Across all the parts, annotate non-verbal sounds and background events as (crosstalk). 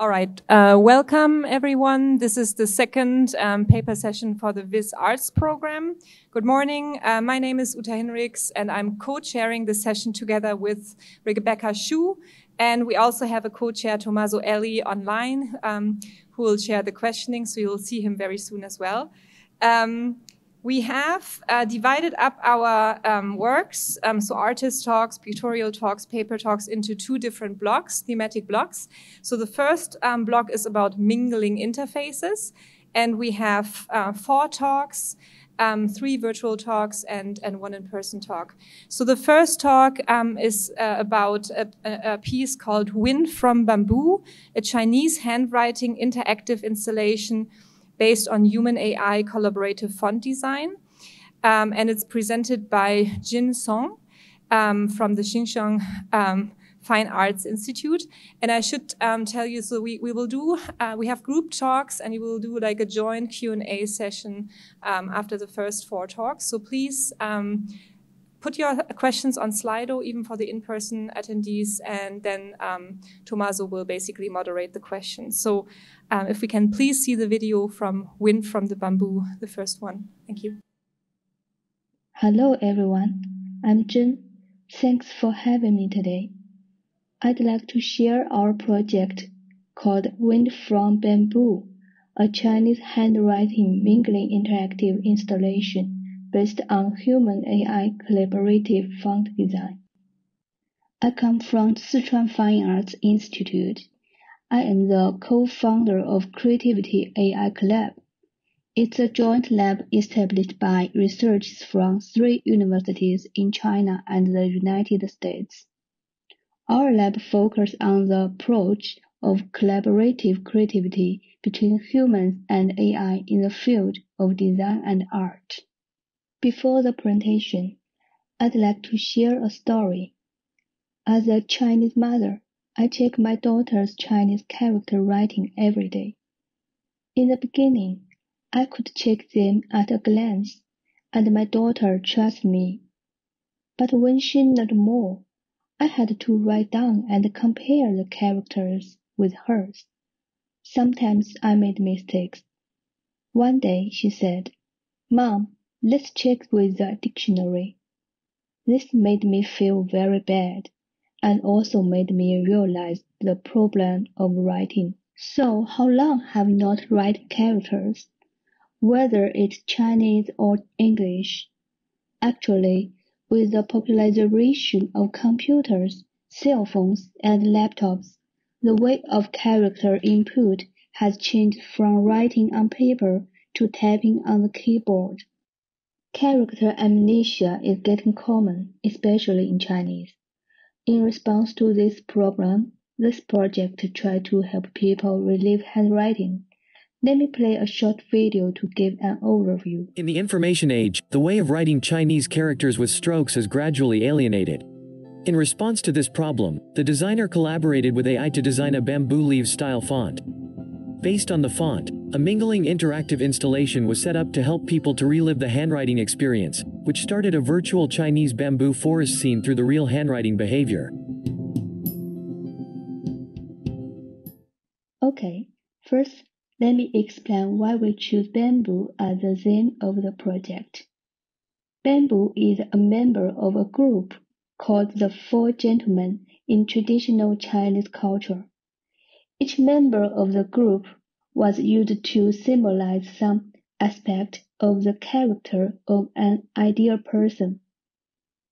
All right. Uh, welcome, everyone. This is the second um, paper session for the Viz Arts program. Good morning. Uh, my name is Uta Hinrichs, and I'm co-chairing the session together with Rebecca Xu. And we also have a co-chair, Tommaso Elli, online, um, who will share the questioning, so you'll see him very soon as well. Um, we have uh, divided up our um, works, um, so artist talks, pictorial talks, paper talks, into two different blocks, thematic blocks. So the first um, block is about mingling interfaces, and we have uh, four talks, um, three virtual talks, and, and one in-person talk. So the first talk um, is uh, about a, a, piece called Wind from Bamboo, a Chinese handwriting interactive installation based on human AI collaborative font design. Um, and it's presented by Jin Song um, from the Sichuan um, Fine Arts Institute. And I should um, tell you, so we, we will do, uh, we have group talks and we will do like a joint Q&A session um, after the first four talks. So please um, put your questions on Slido, even for the in-person attendees, and then Tommaso will basically moderate the questions. So um, if we can please see the video from Wind from the Bamboo, the first one. Thank you. Hello, everyone. I'm Jin. Thanks for having me today. I'd like to share our project called Wind from Bamboo, a Chinese handwriting mingling interactive installation based on human AI collaborative font design. I come from Sichuan Fine Arts Institute. I am the co-founder of Creativity AI Collab. It's a joint lab established by researchers from three universities in China and the United States. Our lab focuses on the approach of collaborative creativity between humans and AI in the field of design and art. Before the presentation, I'd like to share a story. As a Chinese mother, I check my daughter's Chinese character writing every day. In the beginning, I could check them at a glance, and my daughter trusts me. But when she learned more, I had to write down and compare the characters with hers. Sometimes I made mistakes. One day she said, Mom, Let's check with the dictionary. This made me feel very bad and also made me realize the problem of writing. So how long have you not written characters? Whether it's Chinese or English. Actually, with the popularization of computers, cell phones, and laptops, the way of character input has changed from writing on paper to typing on the keyboard. Character amnesia is getting common, especially in Chinese. In response to this problem, this project tried to help people relieve handwriting. Let me play a short video to give an overview. In the information age, the way of writing Chinese characters with strokes is gradually alienated. In response to this problem, the designer collaborated with AI to design a bamboo leaf style font. Based on the font, a mingling interactive installation was set up to help people to relive the handwriting experience, which started a virtual Chinese bamboo forest scene through the real handwriting behavior. Okay, first, let me explain why we choose bamboo as the theme of the project. Bamboo is a member of a group called the Four Gentlemen in traditional Chinese culture. Each member of the group was used to symbolize some aspect of the character of an ideal person.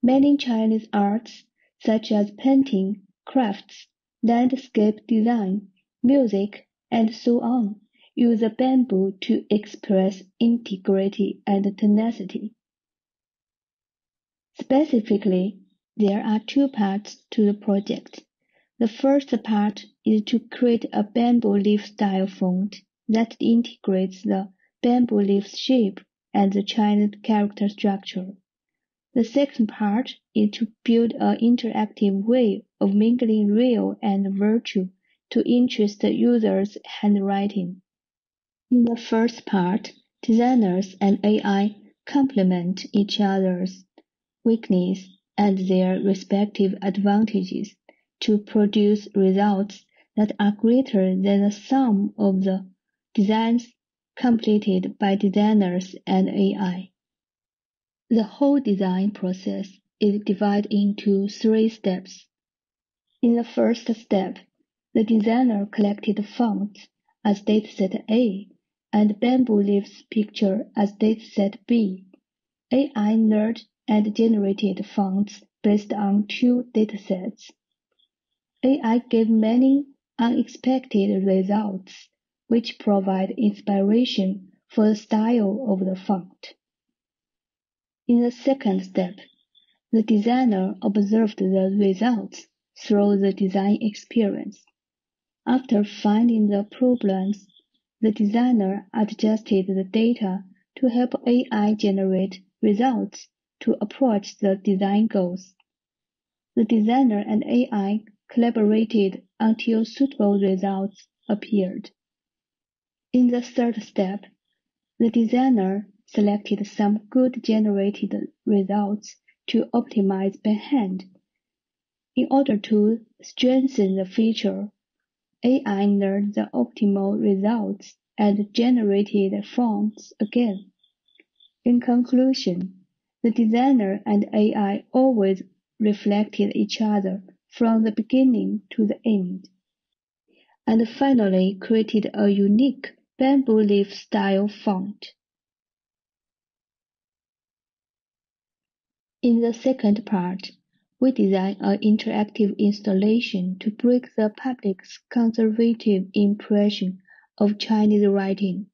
Many Chinese arts, such as painting, crafts, landscape design, music, and so on, use the bamboo to express integrity and tenacity. Specifically, there are two parts to the project. The first part is to create a bamboo leaf style font that integrates the bamboo leaf shape and the Chinese character structure. The second part is to build an interactive way of mingling real and virtual to interest the user's handwriting. In the first part, designers and AI complement each other's weaknesses and their respective advantages to produce results that are greater than the sum of the designs completed by designers and AI. The whole design process is divided into three steps. In the first step, the designer collected fonts as dataset A and bamboo leaves picture as dataset B. AI learned and generated fonts based on two datasets. AI gave many unexpected results, which provide inspiration for the style of the font. In the second step, the designer observed the results through the design experience. After finding the problems, the designer adjusted the data to help AI generate results to approach the design goals. The designer and AI collaborated until suitable results appeared. In the third step, the designer selected some good generated results to optimize by hand. In order to strengthen the feature, AI learned the optimal results and generated fonts again. In conclusion, the designer and AI always reflected each other from the beginning to the end, and finally created a unique bamboo leaf style font. In the second part, we design an interactive installation to break the public's conservative impression of Chinese writing.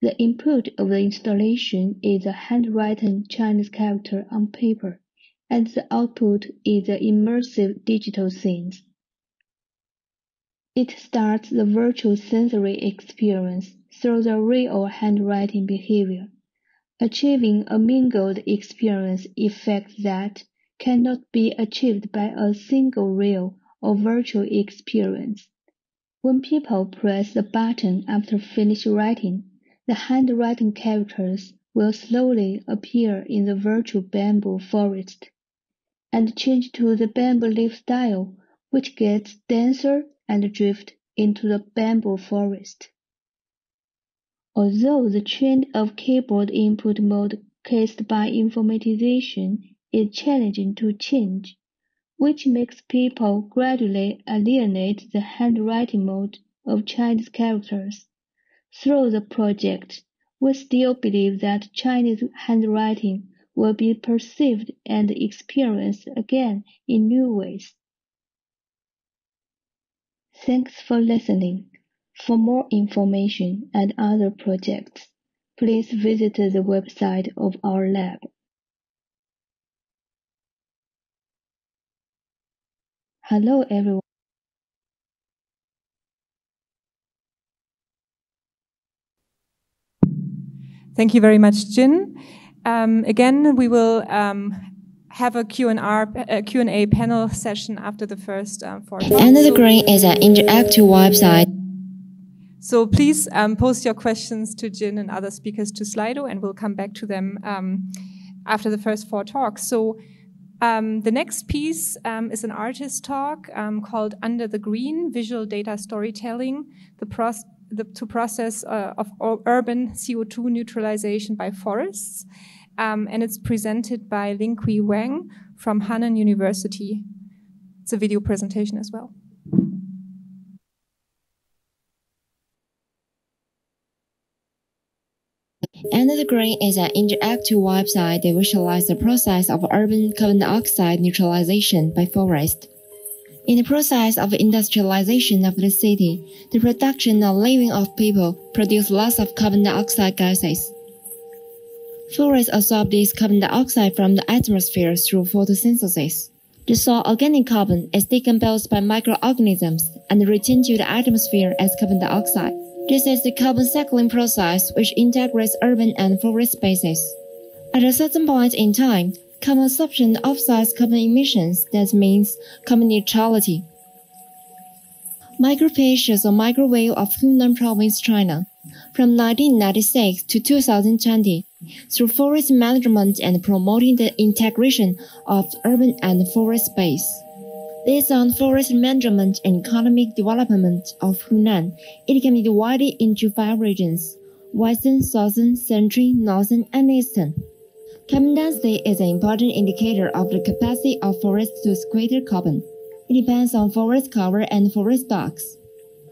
The input of the installation is a handwritten Chinese character on paper and the output is an immersive digital scene. It starts the virtual sensory experience through the real handwriting behavior, achieving a mingled experience effect that cannot be achieved by a single real or virtual experience. When people press the button after finish writing, the handwritten characters will slowly appear in the virtual bamboo forest and change to the bamboo leaf style, which gets denser and drift into the bamboo forest. Although the trend of keyboard input mode caused by informatization is challenging to change, which makes people gradually alienate the handwriting mode of Chinese characters. Through the project, we still believe that Chinese handwriting will be perceived and experienced again in new ways. Thanks for listening. For more information and other projects, please visit the website of our lab. Hello everyone. Thank you very much, Jin. Um, again, we will um, have a Q&A panel session after the first um, four Under the Green is an interactive website. So please um, post your questions to Jin and other speakers to Slido, and we'll come back to them um, after the first four talks. So um, the next piece is an artist talk called Under the Green, Visual Data Storytelling, the, the to process uh, of urban CO2 neutralization by forests um, and it's presented by Lingqi Wang from Hunan University. It's a video presentation as well. Under the Green is an interactive website that visualizes the process of urban carbon dioxide neutralization by forest. In the process of industrialization of the city, the production and living of people produce lots of carbon dioxide gases. Forests absorb this carbon dioxide from the atmosphere through photosynthesis. The soil organic carbon is decomposed by microorganisms and returned to the atmosphere as carbon dioxide. This is the carbon cycling process which integrates urban and forest spaces. At a certain point in time, carbon absorption offsets carbon emissions, that means carbon neutrality. Micropictures or microwave of Hunan Province, China. From 1996 to 2020, through forest management and promoting the integration of urban and forest space. Based on forest management and economic development of Hunan, it can be divided into five regions Western, Southern, Central, Northern, and Eastern. Carbon density is an important indicator of the capacity of forests to sequester carbon. It depends on forest cover and forest stocks.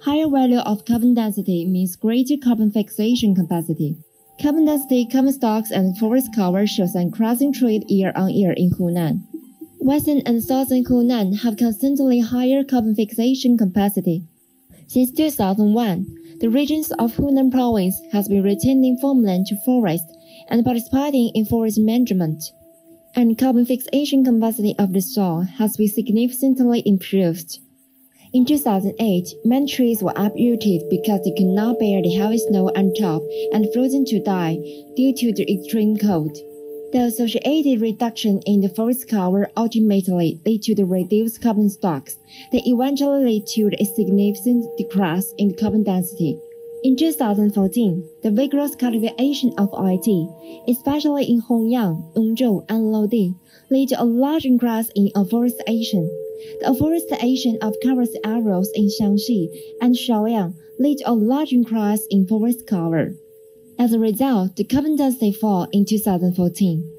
Higher value of carbon density means greater carbon fixation capacity. Carbon density, carbon stocks, and forest cover shows an increasing trend year on year in Hunan. Western and Southern Hunan have constantly higher carbon fixation capacity. Since 2001, the regions of Hunan province has been retaining farmland to forest and participating in forest management. And carbon fixation capacity of the soil has been significantly improved. In 2008, many trees were uprooted because they could not bear the heavy snow on top and frozen to die due to the extreme cold. The associated reduction in the forest cover ultimately led to the reduced carbon stocks that eventually led to a significant decrease in carbon density. In 2014, the vigorous cultivation of IT, especially in Hengyang, Yongzhou, and Loudi, led to a large increase in afforestation. The afforestation of forest areas in Shaanxi and Shaoyang led to a large increase in forest cover. As a result, the carbon density fall in 2014.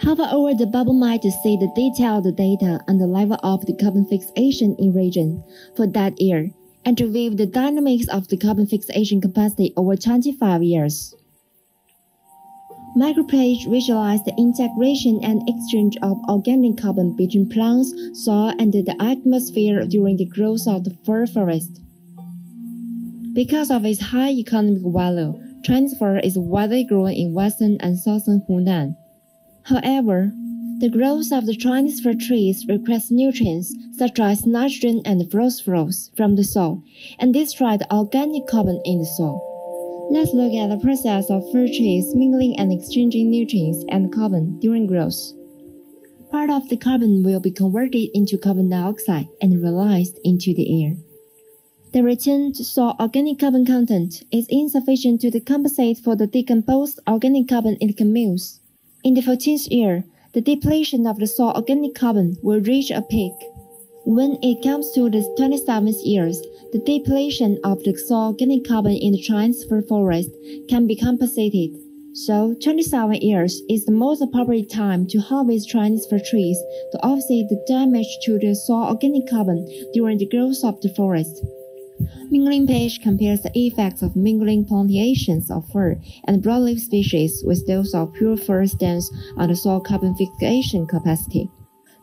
Hover over the bubble map to see the detailed data on the level of the carbon fixation in region for that year and to view the dynamics of the carbon fixation capacity over 25 years. Micropage visualize the integration and exchange of organic carbon between plants, soil, and the atmosphere during the growth of the fir forest. Because of its high economic value, Chinese fir is widely grown in western and southern Hunan. However, the growth of the Chinese fir trees requires nutrients such as nitrogen and phosphorus from the soil and destroy the organic carbon in the soil. Let's look at the process of fir trees mingling and exchanging nutrients and carbon during growth. Part of the carbon will be converted into carbon dioxide and released into the air. The returned soil organic carbon content is insufficient to compensate for the decomposed organic carbon it commutes. In the 14th year, the depletion of the soil organic carbon will reach a peak. When it comes to the 27th years, the depletion of the soil organic carbon in the fir forest can be compensated. So, 27 years is the most appropriate time to harvest fir trees to offset the damage to the soil organic carbon during the growth of the forest. Mingling page compares the effects of mingling plantations of fir and broadleaf species with those of pure fir stands on the soil carbon fixation capacity.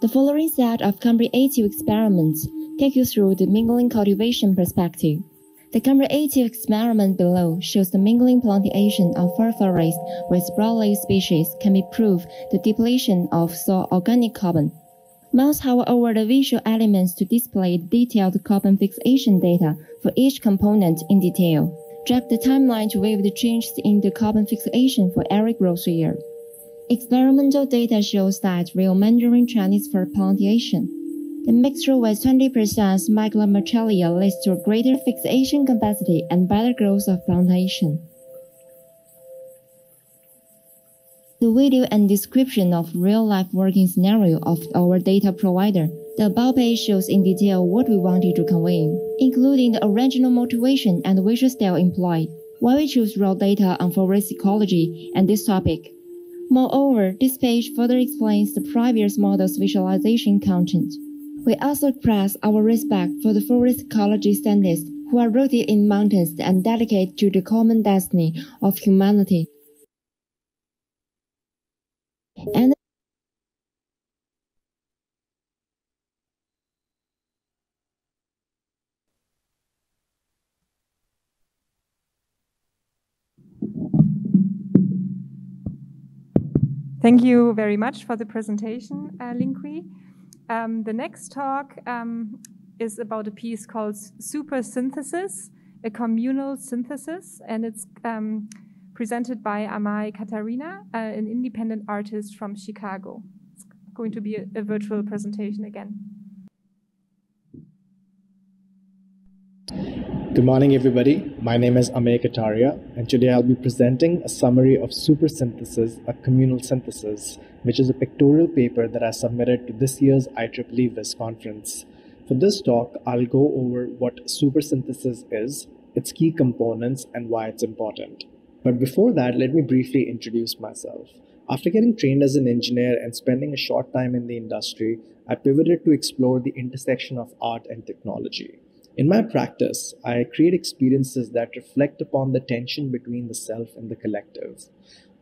The following set of comparative experiments take you through the mingling cultivation perspective. The comparative experiment below shows the mingling plantation of fir forest with broadleaf species can be prove the depletion of soil organic carbon. Mouse hover over the visual elements to display detailed carbon fixation data for each component in detail. Drag the timeline to view the changes in the carbon fixation for every growth year. Experimental data shows that real Mandarin Chinese for plantation. The mixture with 20% micromaterial leads to greater fixation capacity and better growth of plantation. The video and description of real-life working scenario of our data provider. The above page shows in detail what we wanted to convey, including the original motivation and visual style employed, why we choose raw data on forest ecology and this topic. Moreover, this page further explains the previous model's visualization content. We also express our respect for the forest ecology scientists who are rooted in mountains and dedicated to the common destiny of humanity. And Thank you very much for the presentation, uh, Linghui. Um, the next talk um, is about a piece called Super Synthesis, a communal synthesis, and it's um, presented by Amey Kataria, uh, an independent artist from Chicago. It's going to be a, a virtual presentation again. Good morning, everybody. My name is Amey Kataria, and today I'll be presenting a summary of Supersynthesis, a communal synthesis, which is a pictorial paper that I submitted to this year's IEEE Viz conference. For this talk, I'll go over what supersynthesis is, its key components, and why it's important. But before that, let me briefly introduce myself. After getting trained as an engineer and spending a short time in the industry, I pivoted to explore the intersection of art and technology. In my practice, I create experiences that reflect upon the tension between the self and the collective.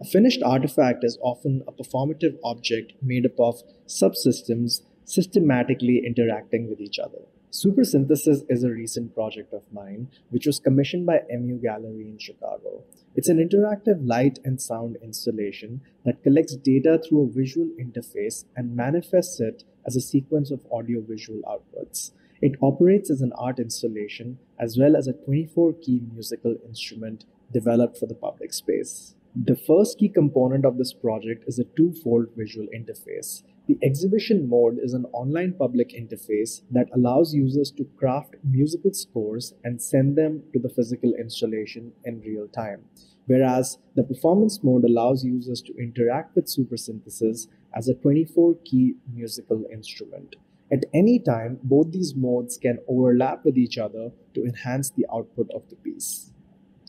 A finished artifact is often a performative object made up of subsystems systematically interacting with each other. Supersynthesis is a recent project of mine, which was commissioned by MU Gallery in Chicago. It's an interactive light and sound installation that collects data through a visual interface and manifests it as a sequence of audio-visual outputs. It operates as an art installation as well as a 24 key musical instrument developed for the public space. The first key component of this project is a two-fold visual interface. The exhibition mode is an online public interface that allows users to craft musical scores and send them to the physical installation in real time. Whereas the performance mode allows users to interact with Supersynthesis as a 24 key musical instrument. At any time, both these modes can overlap with each other to enhance the output of the piece.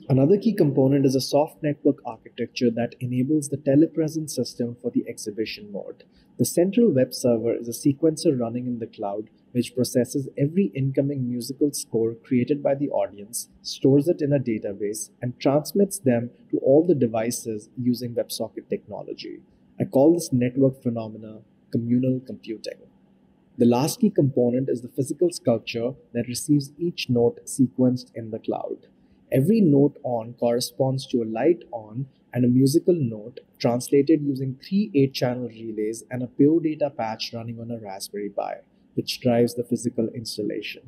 Another key component is a soft network architecture that enables the telepresence system for the exhibition mode. The central web server is a sequencer running in the cloud which processes every incoming musical score created by the audience, stores it in a database, and transmits them to all the devices using WebSocket technology. I call this network phenomena communal computing. The last key component is the physical sculpture that receives each note sequenced in the cloud. Every note on corresponds to a light on and a musical note translated using three 8 channel relays and a pure data patch running on a Raspberry Pi, which drives the physical installation.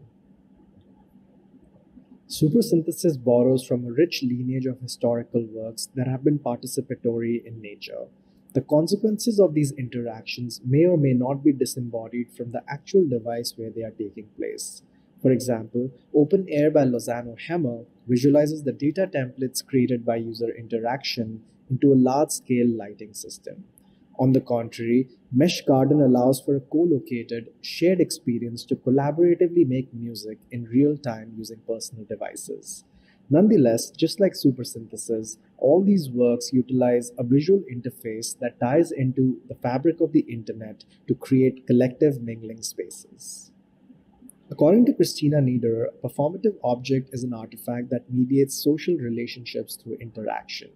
Supersynthesis borrows from a rich lineage of historical works that have been participatory in nature. The consequences of these interactions may or may not be disembodied from the actual device where they are taking place. For example, Open Air by Lozano Hemmer visualizes the data templates created by user interaction into a large scale lighting system. On the contrary, Mesh Garden allows for a co located, shared experience to collaboratively make music in real time using personal devices. Nonetheless, just like supersynthesis, all these works utilize a visual interface that ties into the fabric of the internet to create collective mingling spaces. According to Kristina Niedderer, a performative object is an artifact that mediates social relationships through interaction.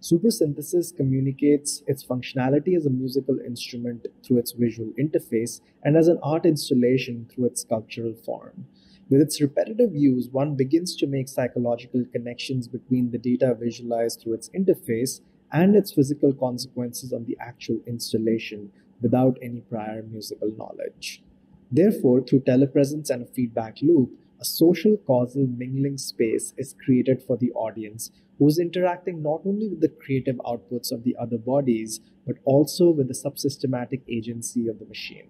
Supersynthesis communicates its functionality as a musical instrument through its visual interface and as an art installation through its sculptural form. With its repetitive use, one begins to make psychological connections between the data visualized through its interface and its physical consequences on the actual installation without any prior musical knowledge. Therefore, through telepresence and a feedback loop, a social causal mingling space is created for the audience who is interacting not only with the creative outputs of the other bodies, but also with the subsystematic agency of the machine.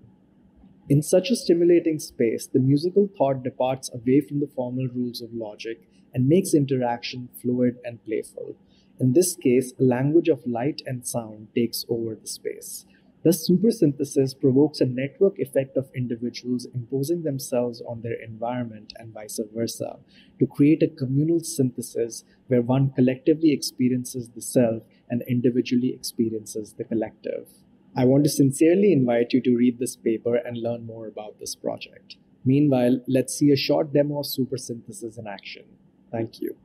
In such a stimulating space, the musical thought departs away from the formal rules of logic and makes interaction fluid and playful. In this case, a language of light and sound takes over the space. Thus, supersynthesis provokes a network effect of individuals imposing themselves on their environment and vice versa to create a communal synthesis where one collectively experiences the self and individually experiences the collective. I want to sincerely invite you to read this paper and learn more about this project. Meanwhile, let's see a short demo of supersynthesis in action. Thank you.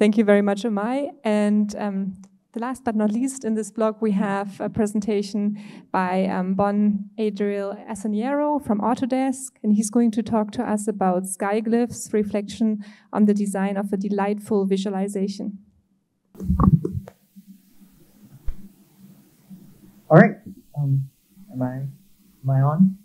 Thank you very much, Amey. And um, the last but not least in this blog, we have a presentation by um, Bon Adriel Aseniero from Autodesk, and he's going to talk to us about skyglyphs reflection on the design of a delightful visualization. All right. Um, am I am I on?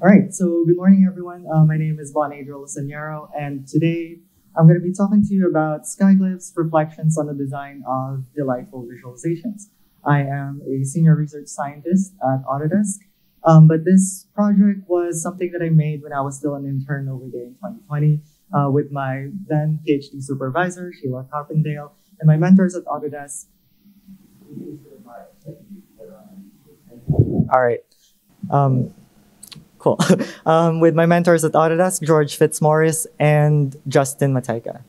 All right. So good morning, everyone. Uh, my name is Bon Adriel Aseniero, and today I'm going to be talking to you about skyglyphs, reflections on the design of delightful visualizations. I am a senior research scientist at Autodesk, um, but this project was something that I made when I was still an intern over there in 2020 uh, with my then PhD supervisor, Sheelagh Carpendale, and my mentors at Autodesk. All right. Um, (laughs) Um, with my mentors at Autodesk, George Fitzmaurice and Justin Matejka.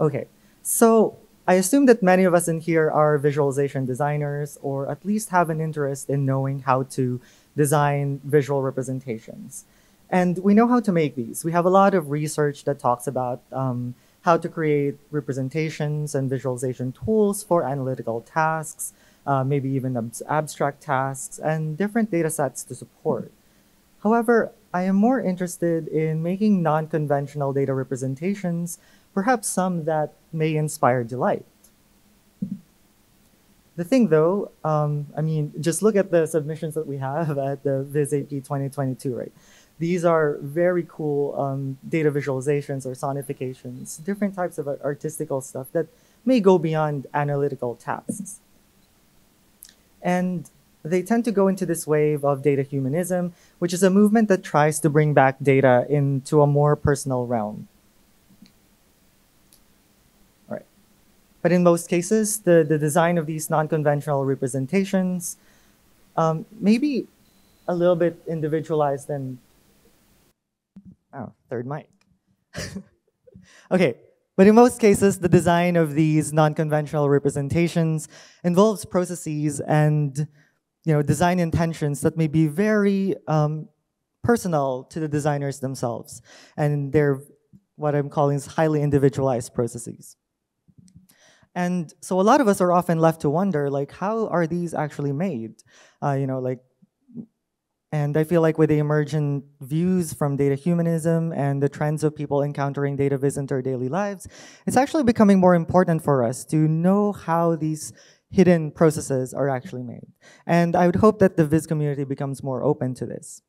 Okay, so I assume that many of us in here are visualization designers or at least have an interest in knowing how to design visual representations. And we know how to make these. We have a lot of research that talks about um, how to create representations and visualization tools for analytical tasks, uh, maybe even ab abstract tasks, and different data sets to support. However, I am more interested in making non-conventional data representations, perhaps some that may inspire delight. The thing though, um, I mean, just look at the submissions that we have at the VisAP 2022, right? These are very cool um, data visualizations or sonifications, different types of artistical stuff that may go beyond analytical tasks. And they tend to go into this wave of data humanism, which is a movement that tries to bring back data into a more personal realm. All right. But in most cases, the, the design of these non-conventional representations um, may be a little bit individualized and, oh, third mic. (laughs) okay, but in most cases, the design of these non-conventional representations involves processes and you know, design intentions that may be very um, personal to the designers themselves. And they're what I'm calling highly individualized processes. And so a lot of us are often left to wonder, like, how are these actually made? Uh, you know, like, and I feel like with the emergent views from data humanism and the trends of people encountering data viz into their daily lives, it's actually becoming more important for us to know how these hidden processes are actually made. And I would hope that the Viz community becomes more open to this.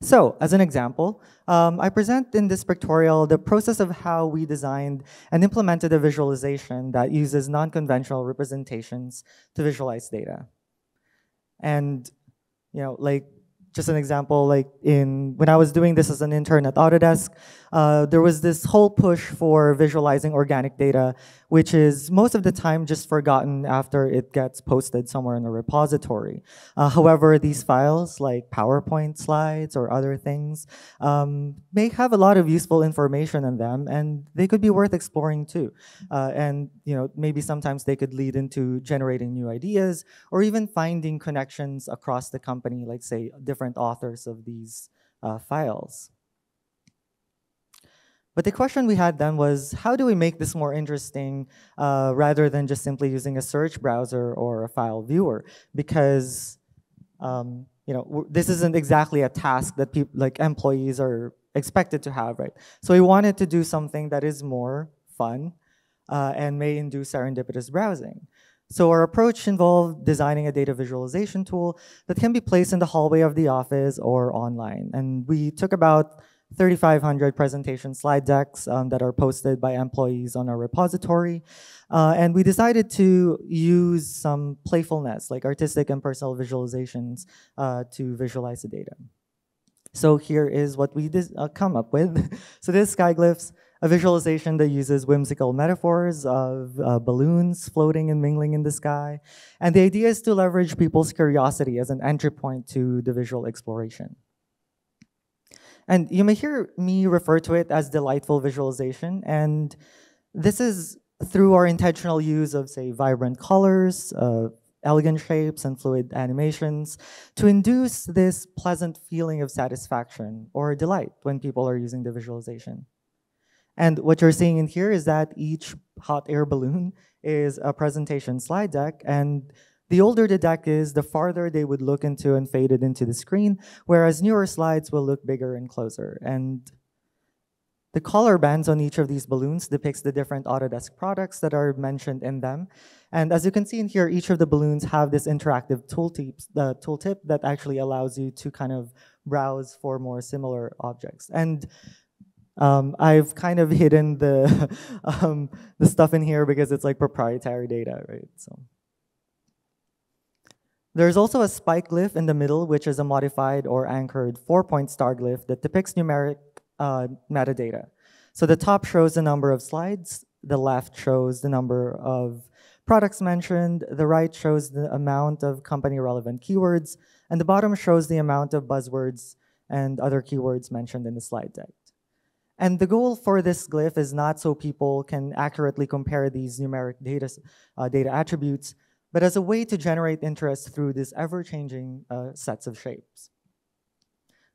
So, as an example, um, I present in this pictorial the process of how we designed and implemented a visualization that uses non-conventional representations to visualize data. And, you know, like just an example, like in when I was doing this as an intern at Autodesk, uh, there was this whole push for visualizing organic data, which is most of the time just forgotten after it gets posted somewhere in a repository. Uh, however, these files, like PowerPoint slides or other things, um, may have a lot of useful information in them, and they could be worth exploring too. Uh, and you know, maybe sometimes they could lead into generating new ideas or even finding connections across the company, like say different authors of these uh, files. But the question we had then was, how do we make this more interesting uh, rather than just simply using a search browser or a file viewer? Because um, you know, this isn't exactly a task that people like employees are expected to have, right? So we wanted to do something that is more fun uh, and may induce serendipitous browsing. So our approach involved designing a data visualization tool that can be placed in the hallway of the office or online. And we took about 3,500 presentation slide decks um, that are posted by employees on our repository. Uh, and we decided to use some playfulness, like artistic and personal visualizations uh, to visualize the data. So here is what we uh, come up with. (laughs) so this skyglyphs, a visualization that uses whimsical metaphors of uh, balloons floating and mingling in the sky. And the idea is to leverage people's curiosity as an entry point to the visual exploration. And you may hear me refer to it as delightful visualization. And this is through our intentional use of, say, vibrant colors, uh, elegant shapes, and fluid animations to induce this pleasant feeling of satisfaction or delight when people are using the visualization. And what you're seeing in here is that each hot air balloon is a presentation slide deck, and the older the deck is, the farther they would look into and fade it into the screen, whereas newer slides will look bigger and closer. And the color bands on each of these balloons depicts the different Autodesk products that are mentioned in them. And as you can see in here, each of the balloons have this interactive tooltip, tooltip that actually allows you to kind of browse for more similar objects. And um, I've kind of hidden the, (laughs) um, the stuff in here because it's like proprietary data, right? So. There's also a spike glyph in the middle, which is a modified or anchored four-point star glyph that depicts numeric uh, metadata. So the top shows the number of slides, the left shows the number of products mentioned, the right shows the amount of company relevant keywords, and the bottom shows the amount of buzzwords and other keywords mentioned in the slide deck. And the goal for this glyph is not so people can accurately compare these numeric data, uh, data attributes, but as a way to generate interest through these ever-changing uh, sets of shapes.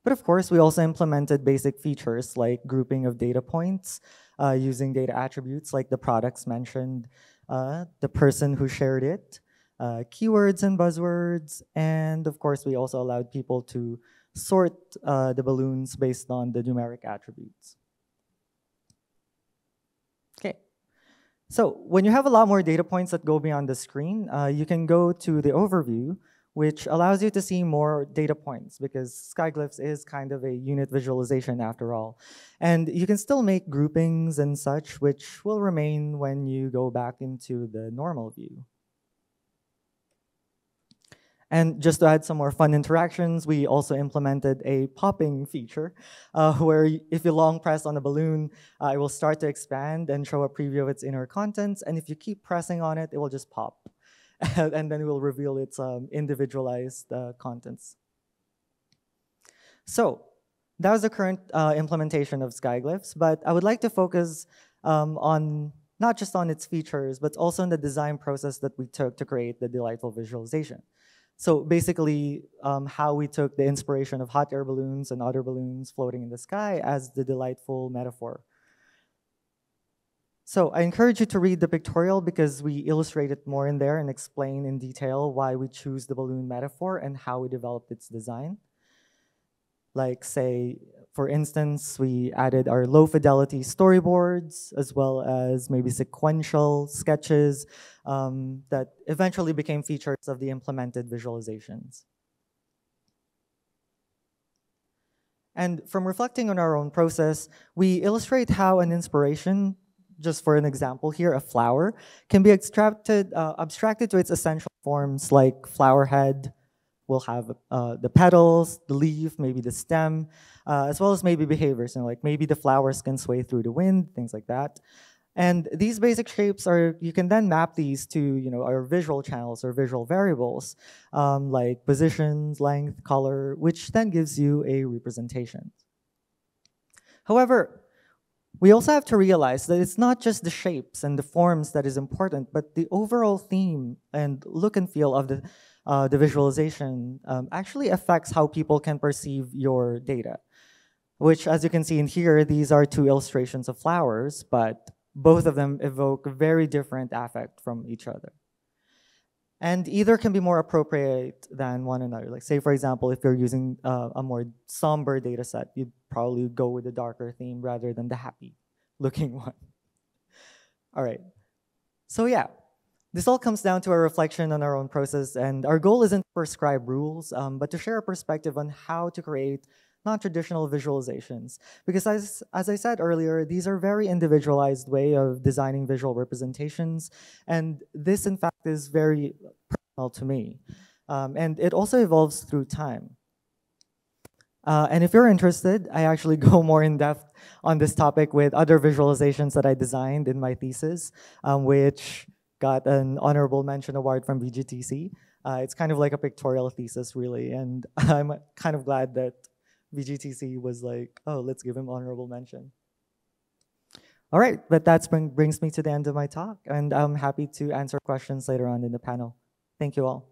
But of course, we also implemented basic features like grouping of data points uh, using data attributes like the products mentioned, uh, the person who shared it, uh, keywords and buzzwords, and of course, we also allowed people to sort uh, the balloons based on the numeric attributes. So when you have a lot more data points that go beyond the screen, uh, you can go to the overview, which allows you to see more data points because SkyGlyphs is kind of a unit visualization after all. And you can still make groupings and such, which will remain when you go back into the normal view. And just to add some more fun interactions, we also implemented a popping feature uh, (laughs) where if you long press on a balloon, uh, it will start to expand and show a preview of its inner contents. And if you keep pressing on it, it will just pop. (laughs) and then it will reveal its um, individualized uh, contents. So that was the current uh, implementation of Skyglyphs, but I would like to focus um, on not just on its features, but also on the design process that we took to create the delightful visualization. So basically, um, how we took the inspiration of hot air balloons and other balloons floating in the sky as the delightful metaphor. So I encourage you to read the pictorial because we illustrate it more in there and explain in detail why we choose the balloon metaphor and how we developed its design. Like say, for instance, we added our low fidelity storyboards as well as maybe sequential sketches um, that eventually became features of the implemented visualizations. And from reflecting on our own process, we illustrate how an inspiration, just for an example here, a flower, can be abstracted, uh, abstracted to its essential forms like flower head, we'll have uh, the petals, the leaf, maybe the stem, uh, as well as maybe behaviors, know, like maybe the flowers can sway through the wind, things like that. And these basic shapes are, you can then map these to, you know, our visual channels or visual variables, um, like positions, length, color, which then gives you a representation. However, we also have to realize that it's not just the shapes and the forms that is important, but the overall theme and look and feel of the, uh, the visualization um, actually affects how people can perceive your data. Which, as you can see in here, these are two illustrations of flowers, but both of them evoke very different affect from each other. And either can be more appropriate than one another. Like say, for example, if you're using uh, a more somber data set, you'd probably go with the darker theme rather than the happy looking (laughs) one. All right. So yeah, this all comes down to a reflection on our own process, and our goal isn't to prescribe rules, um, but to share a perspective on how to create non-traditional visualizations. Because as, as I said earlier, these are very individualized way of designing visual representations, and this in fact is very personal to me. Um, and it also evolves through time. Uh, and if you're interested, I actually (laughs) go more in depth on this topic with other visualizations that I designed in my thesis, um, which got an honorable mention award from VGTC. Uh, it's kind of like a pictorial thesis, really, and (laughs) I'm kind of glad that VGTC was like, oh, let's give him honorable mention. All right, but that bring, brings me to the end of my talk, and I'm happy to answer questions later on in the panel. Thank you all.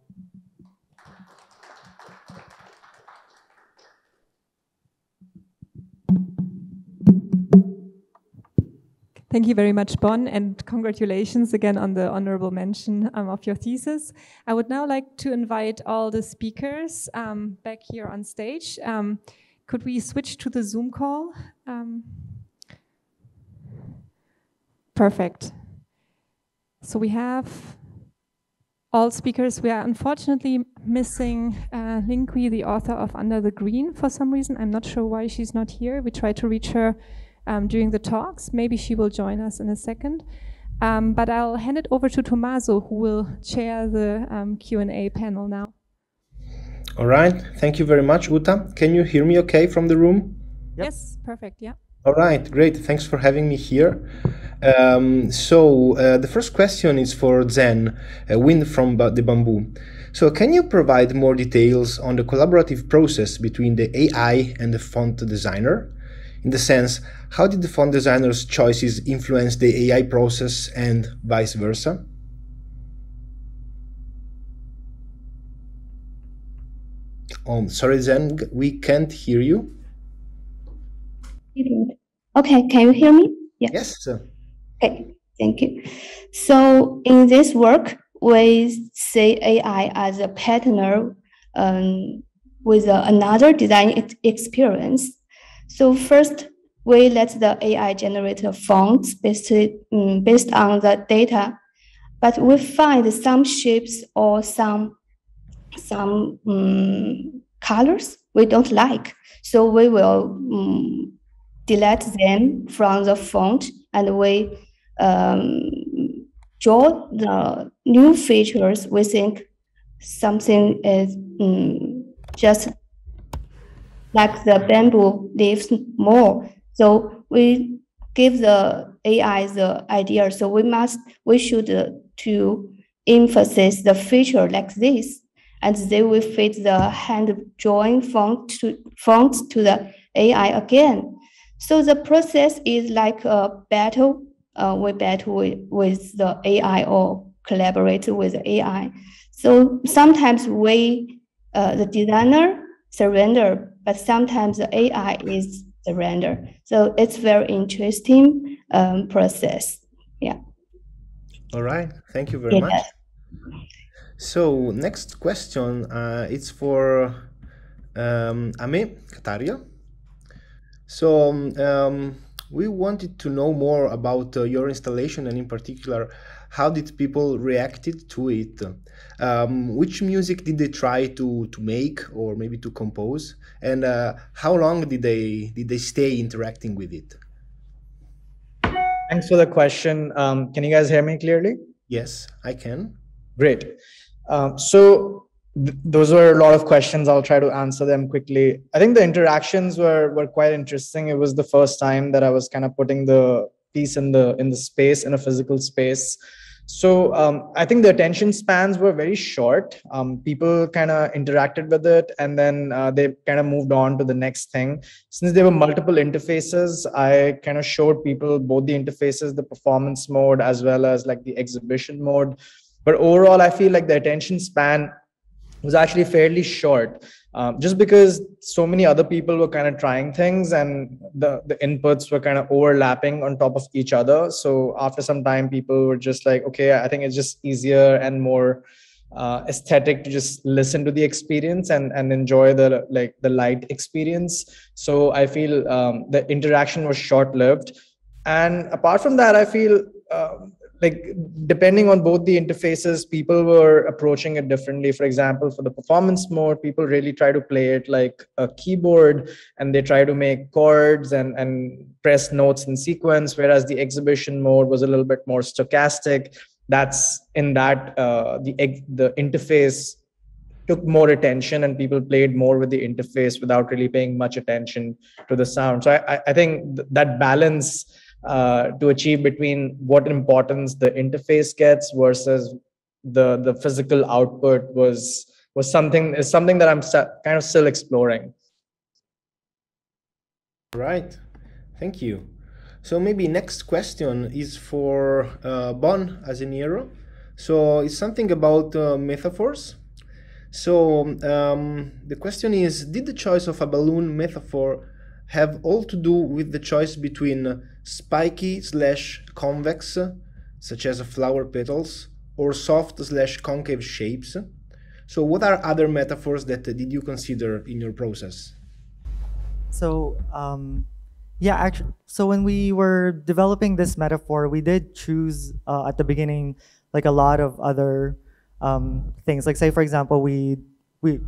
Thank you very much, Bon, and congratulations again on the honorable mention um, of your thesis. I would now like to invite all the speakers um, back here on stage. Um, could we switch to the Zoom call? Um, perfect. So we have all speakers. We are unfortunately missing uh, the author of Under the Green, for some reason. I'm not sure why she's not here. We tried to reach her um, during the talks. Maybe she will join us in a second. Um, but I'll hand it over to Tommaso, who will chair the um, Q&A panel now. All right. Thank you very much, Uta. Can you hear me okay from the room? Yep. Yes, perfect. Yeah. All right, great. Thanks for having me here. Um, so uh, the first question is for Zen, uh, Wind from the Bamboo. So can you provide more details on the collaborative process between the AI and the font designer? in the sense how did the font designer's choices influence the AI process and vice versa? Um, sorry, Zen, we can't hear you. Okay, can you hear me? Yeah. Yes. Sir. Okay, thank you. So in this work, we see AI as a partner um, with uh, another design experience so first, we let the AI generate fonts based, um, based on the data, but we find some shapes or some some um, colors we don't like. So we will um, delete them from the font and we um, draw the new features we think something is just like the bamboo leaves more. So we give the AI the idea. So we must, we should uh, to emphasize the feature like this, and they will fit the hand drawing font to fonts to the AI again. So the process is like a battle. Uh, we battle with, with the AI or collaborate with the AI. So sometimes we, uh, the designer, surrender but sometimes the AI is the render. So it's very interesting um, process. Yeah. All right. Thank you very much. So next question, uh, it's for um, Amey Kataria. So um, we wanted to know more about uh, your installation and in particular how did people reacted to it? Um, which music did they try to to make or maybe to compose? And uh, how long did they did they stay interacting with it? Thanks for the question. Um, can you guys hear me clearly? Yes i can. Great. Um, so th those were a lot of questions. I'll try to answer them quickly. I think the interactions were were quite interesting. It was the first time that i was kind of putting the piece in the in the space in a physical space so um, I think the attention spans were very short. Um, people kind of interacted with it, and then uh, they kind of moved on to the next thing. Since there were multiple interfaces, I kind of showed people both the interfaces, the performance mode, as well as like the exhibition mode. But overall, I feel like the attention span was actually fairly short um, just because so many other people were kind of trying things and the, the inputs were kind of overlapping on top of each other. So after some time people were just like okay i think it's just easier and more uh, aesthetic to just listen to the experience and and enjoy the like the light experience. So i feel um, the interaction was short lived and apart from that i feel um, like depending on both the interfaces people were approaching it differently. For example for the performance mode people really try to play it like a keyboard and they try to make chords and and press notes in sequence whereas the exhibition mode was a little bit more stochastic. That's in that uh, the the interface took more attention and people played more with the interface without really paying much attention to the sound. So i i think th- that balance uh, to achieve between what importance the interface gets versus the the physical output was was something is something that I'm kind of still exploring. Right, thank you. So maybe next question is for uh, Bon Aseniero. So it's something about uh, metaphors. So um, the question is, did the choice of a balloon metaphor have all to do with the choice between spiky slash convex, such as flower petals, or soft slash concave shapes. So what are other metaphors that did you consider in your process? So um, yeah, actually, so when we were developing this metaphor, we did choose uh, at the beginning like a lot of other um, things. Like say, for example, we we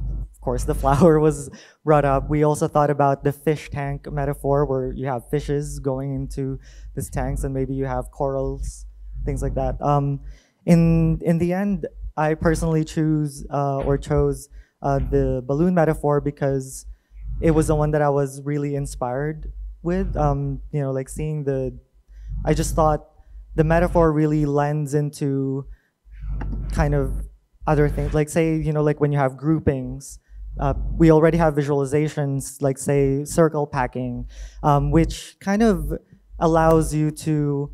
course the (laughs) flower was brought up. We also thought about the fish tank metaphor, where you have fishes going into these tanks, and maybe you have corals, things like that. Um, in in the end, I personally choose uh, or chose uh, the balloon metaphor because it was the one that I was really inspired with. Um, you know, like seeing the, I just thought the metaphor really lends into kind of other things. Like say, you know, like when you have groupings, uh, we already have visualizations, like say circle packing, um, which kind of allows you to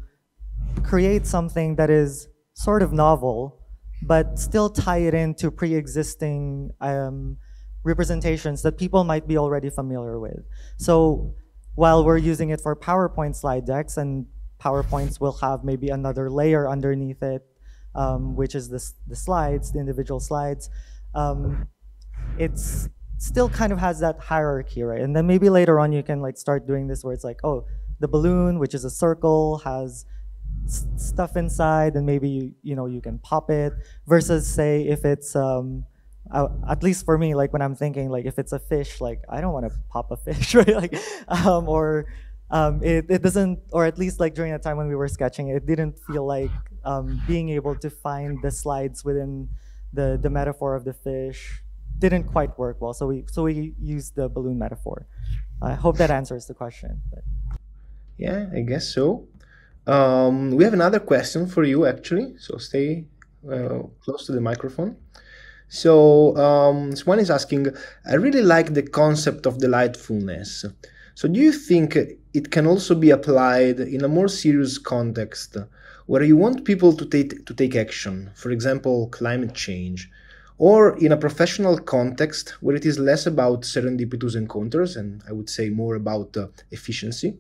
create something that is sort of novel, but still tie it into pre-existing um, representations that people might be already familiar with. So while we're using it for PowerPoint slide decks and PowerPoints will have maybe another layer underneath it, um, which is this, the slides, the individual slides. Um, it's still kind of has that hierarchy, right? And then maybe later on you can like start doing this where it's like, oh, the balloon, which is a circle, has stuff inside, and maybe you, you know you can pop it. Versus say if it's um, at least for me, like when I'm thinking, like if it's a fish, like I don't want to pop a fish, (laughs) right? Like, um, or um, it, it doesn't, or at least like during the time when we were sketching, it didn't feel like um, being able to find the slides within the the metaphor of the fish didn't quite work well. So we so we used the balloon metaphor. I hope that answers the question. But. Yeah, I guess so. Um, we have another question for you actually, so stay uh, close to the microphone. So um, one is asking, I really like the concept of delightfulness. So do you think it can also be applied in a more serious context where you want people to take to take action, for example, climate change, or in a professional context where it is less about serendipitous encounters and I would say more about uh, efficiency?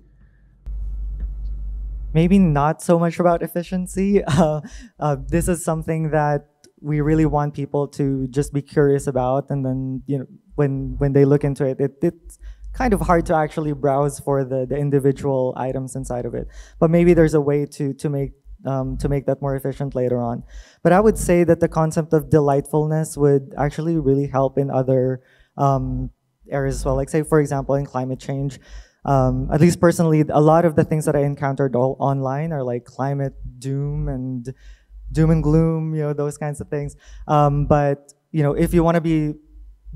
Maybe not so much about efficiency. (laughs) Uh, uh, this is something that we really want people to just be curious about and then you know when when they look into it, it it's kind of hard to actually browse for the, the individual items inside of it but maybe there's a way to to make um, to make that more efficient later on but i would say that the concept of delightfulness would actually really help in other um, areas as well like say for example in climate change um, at least personally a lot of the things that i encountered all online are like climate doom and doom and gloom, you know, those kinds of things. Um, but you know, if you want to be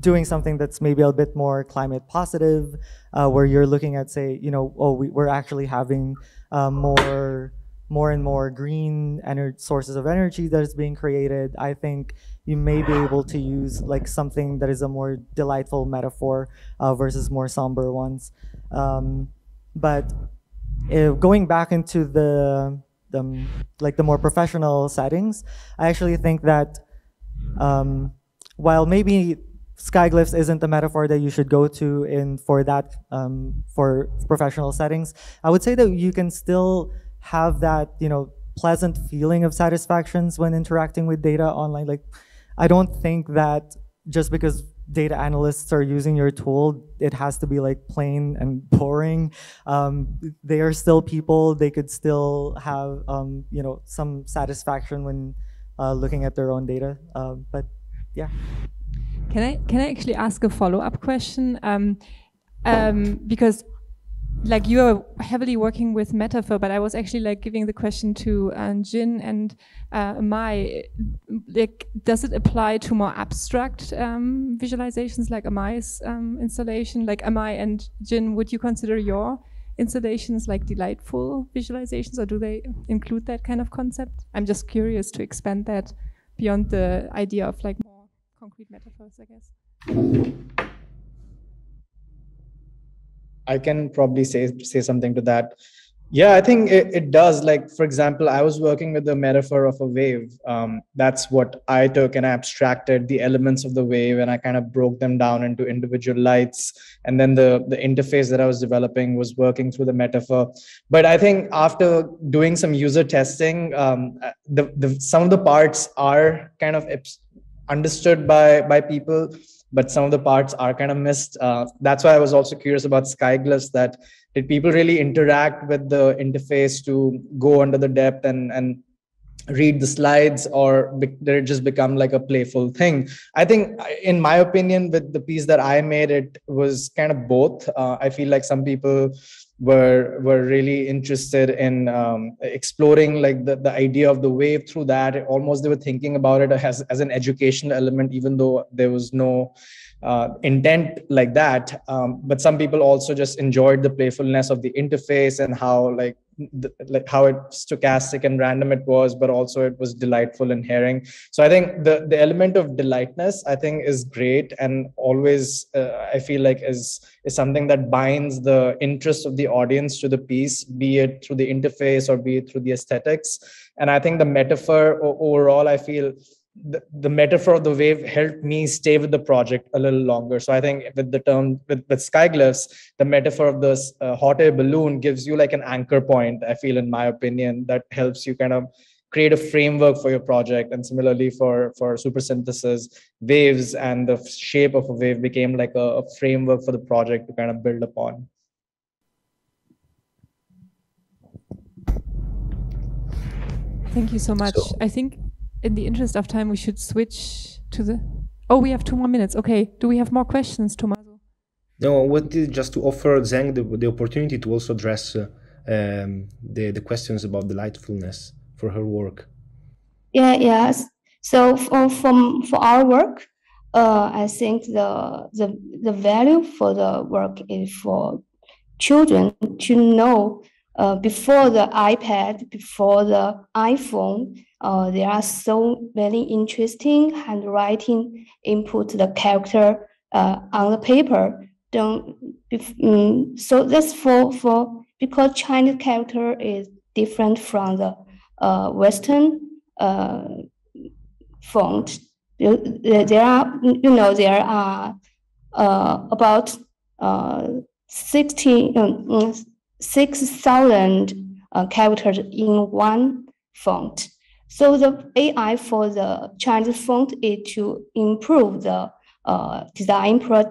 doing something that's maybe a bit more climate positive, uh, where you're looking at, say, you know, oh, we, are actually having uh, more, more and more green sources of energy that is being created. I think you may be able to use like something that is a more delightful metaphor uh, versus more somber ones. Um, but going back into the the like the more professional settings, I actually think that um, while maybe skyglyphs isn't the metaphor that you should go to in for that um, for professional settings, I would say that you can still have that you know pleasant feeling of satisfactions when interacting with data online. Like I don't think that just because data analysts are using your tool, it has to be like plain and boring. Um, they are still people. They could still have um, you know some satisfaction when uh, looking at their own data. Uh, but yeah. Can I can I actually ask a follow up question? Um, um because like you are heavily working with metaphor, but I was actually like giving the question to uh, Jin and uh, Mai. Like, does it apply to more abstract um, visualizations like Amey's um, installation? Like Amai and Jin, would you consider your installations like delightful visualizations, or do they include that kind of concept? I'm just curious to expand that beyond the idea of like more concrete metaphors, I guess. I can probably say say something to that. Yeah, I think it, it does. Like, for example, I was working with the metaphor of a wave. Um, that's what I took and I abstracted the elements of the wave and I kind of broke them down into individual lights. And then the, the interface that I was developing was working through the metaphor. But I think after doing some user testing, um, the, the, some of the parts are kind of understood by, by people but some of the parts are kind of missed. Uh, that's why I was also curious about Skyglyphs. that did people really interact with the interface to go under the depth and, and read the slides or be, did it just become like a playful thing i think in my opinion with the piece that i made it was kind of both uh, i feel like some people were were really interested in um, exploring like the, the idea of the wave through that. Almost they were thinking about it as, as an educational element even though there was no uh, intent like that um, but some people also just enjoyed the playfulness of the interface and how like the, like how it stochastic and random it was but also it was delightful in hearing. So i think the the element of delightness i think is great and always uh, i feel like is is something that binds the interest of the audience to the piece be it through the interface or be it through the aesthetics. And i think the metaphor overall i feel the, the metaphor of the wave helped me stay with the project a little longer. So I think with the term with, with skyglyphs, the metaphor of this uh, hot air balloon gives you like an anchor point. I feel, in my opinion, that helps you kind of create a framework for your project. And similarly for for super synthesis, waves and the shape of a wave became like a, a framework for the project to kind of build upon. Thank you so much. So, I think in the interest of time, we should switch to the. Oh, we have two more minutes. Okay. Do we have more questions, Tommaso? No, I wanted just to offer Zheng the, the opportunity to also address uh, um, the, the questions about delightfulness for her work. Yeah, yes. So for, from, for our work, uh, I think the, the, the value for the work is for children to know uh, before the iPad, before the iPhone, uh, there are so many interesting handwriting input the character uh, on the paper. Don't, um, so that's for, for because Chinese character is different from the uh, Western uh, font. There are, you know, there are uh, about uh, 16, um, 6,000 uh, characters in one font. So the AI for the Chinese font is to improve the uh, design pro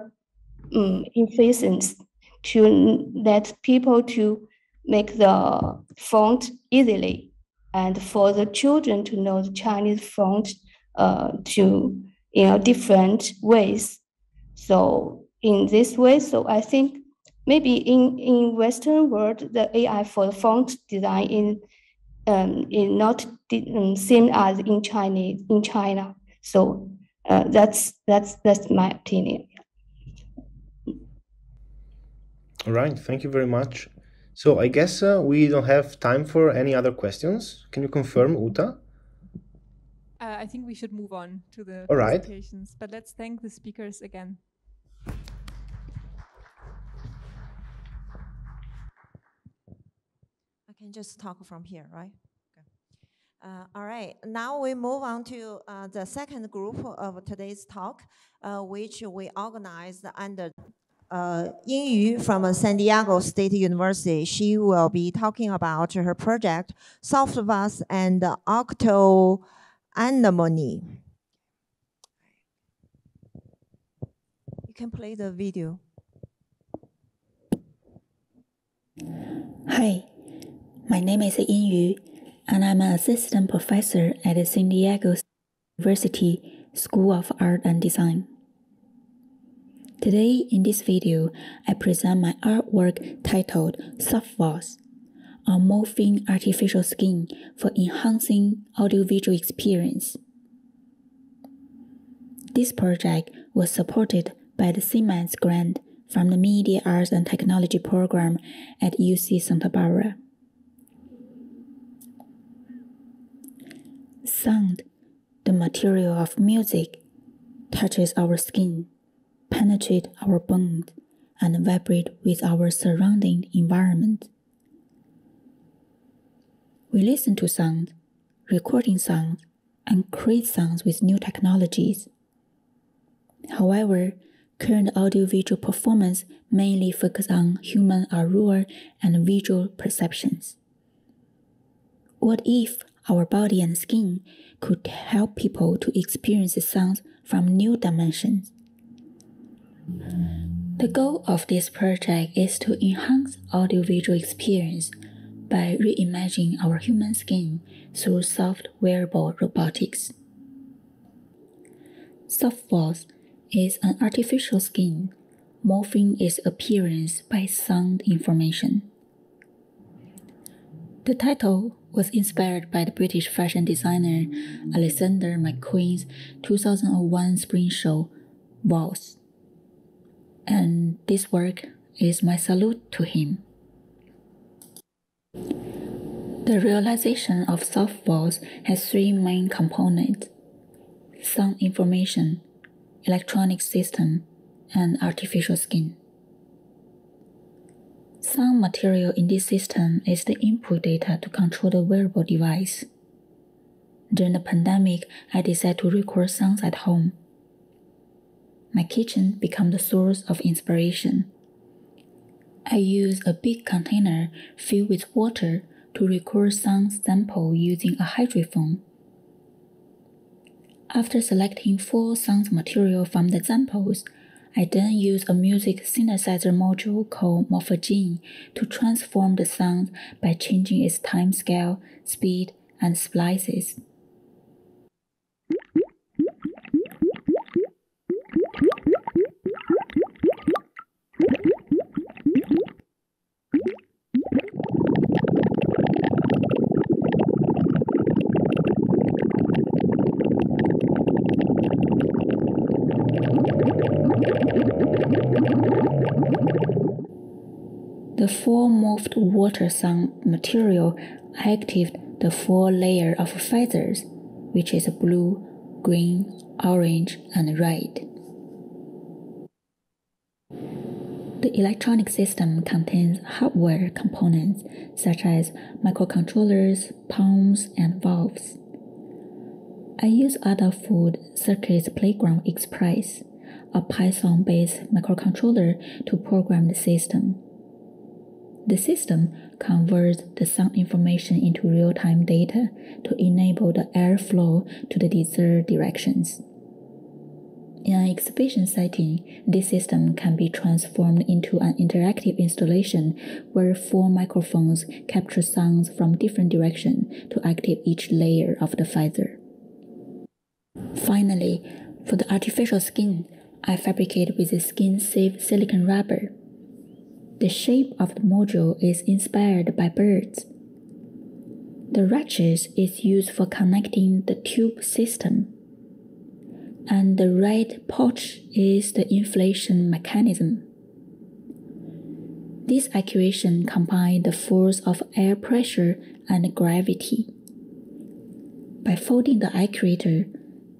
um, efficiency to let people to make the font easily and for the children to know the Chinese font uh, to you know different ways. So in this way, so I think maybe in in Western world the AI for the font design in um, is not um, same as in Chinese in China. So uh, that's that's that's my opinion. All right, thank you very much. So I guess uh, we don't have time for any other questions. Can you confirm, Uta? Uh, I think we should move on to the All right. presentations. But let's thank the speakers again. Can just talk from here, right? Okay. Uh, all right, now we move on to uh, the second group of today's talk, uh, which we organized under uh, Yu from San Diego State University. She will be talking about her project, SoftVoss and Octo Anemone. You can play the video. Hi, my name is Yin Yu, and I'm an assistant professor at the San Diego University School of Art and Design. Today, in this video, I present my artwork titled SoftVoss, a morphing artificial skin for enhancing audiovisual experience. This project was supported by the Siemens grant from the Media Arts and Technology program at UC Santa Barbara. Sound, the material of music, touches our skin, penetrates our bones, and vibrates with our surrounding environment. We listen to sound, recording sound, and create sounds with new technologies. However, current audiovisual performance mainly focus on human aural and visual perceptions. What if our body and skin could help people to experience sounds from new dimensions? The goal of this project is to enhance audiovisual experience by reimagining our human skin through soft wearable robotics. SoftVoss is an artificial skin morphing its appearance by sound information. The title was inspired by the British fashion designer Alexander McQueen's 2001 spring show, Voss. And this work is my salute to him. The realization of SoftVoss has three main components sound information, electronic system, and artificial skin. Sound material in this system is the input data to control the wearable device. During the pandemic, I decided to record sounds at home. My kitchen became the source of inspiration. I use a big container filled with water to record sound sample using a hydrophone. After selecting four sound material from the samples, I then use a music synthesizer module called Morphagene to transform the sound by changing its time scale, speed, and splices. Morphed water sound material activate the four layer of feathers, which is blue, green, orange, and red. The electronic system contains hardware components such as microcontrollers, pumps, and valves. I use Adafruit Circuits Playground Express, a Python based microcontroller, to program the system. The system converts the sound information into real time data to enable the airflow to the desired directions. In an exhibition setting, this system can be transformed into an interactive installation where four microphones capture sounds from different directions to activate each layer of the feather. Finally, for the artificial skin, I fabricate with a skin-safe silicone rubber. The shape of the module is inspired by birds. The ratchet is used for connecting the tube system. And the red pouch is the inflation mechanism. This actuation combines the force of air pressure and gravity. By folding the actuator,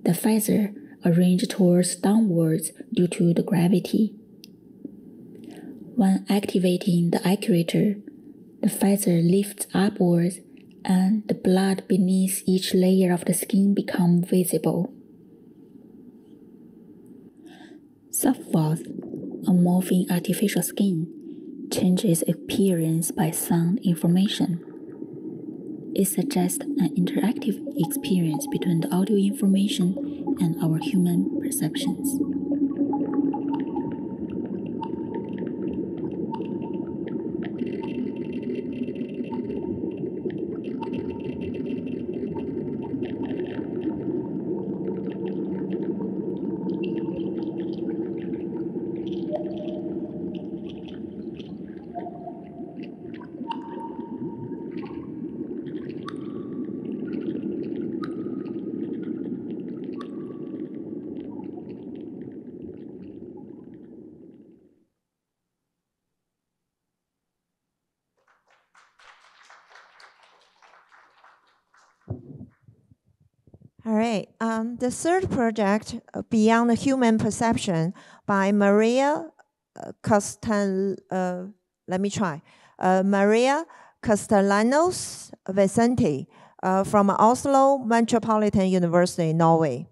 the feather arranged towards downwards due to the gravity. When activating the actuator, the feather lifts upwards and the blood beneath each layer of the skin becomes visible. SoftVoss, a morphing artificial skin, changes appearance by sound information. It suggests an interactive experience between the audio information and our human perceptions. All right. Um, the third project, uh, Beyond the Human Perception, by Maria uh, Costan. Uh, let me try. Uh, Maria Castellanos Vicente uh, from Oslo Metropolitan University, Norway.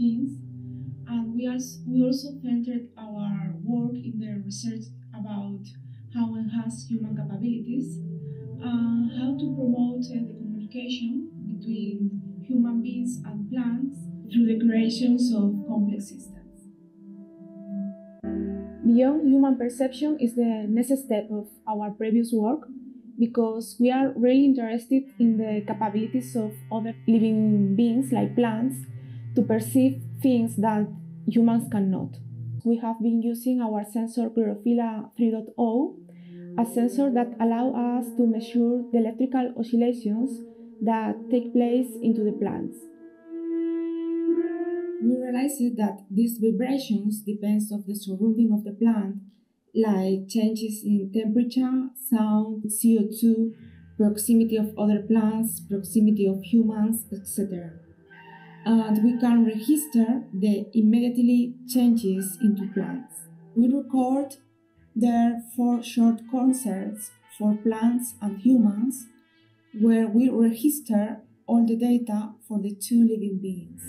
And we also, we also centered our work in the research about how enhance human capabilities, and how to promote uh, the communication between human beings and plants through the creations of complex systems. Beyond human perception is the next step of our previous work because we are really interested in the capabilities of other living beings like plants to perceive things that humans cannot. We have been using our sensor Chlorophylla 3.0, a sensor that allows us to measure the electrical oscillations that take place into the plants. We realized that these vibrations depends of the surrounding of the plant like changes in temperature, sound, CO2, proximity of other plants, proximity of humans, etc. And we can register the immediately changes into plants. We record there four short concerts for plants and humans where we register all the data for the two living beings.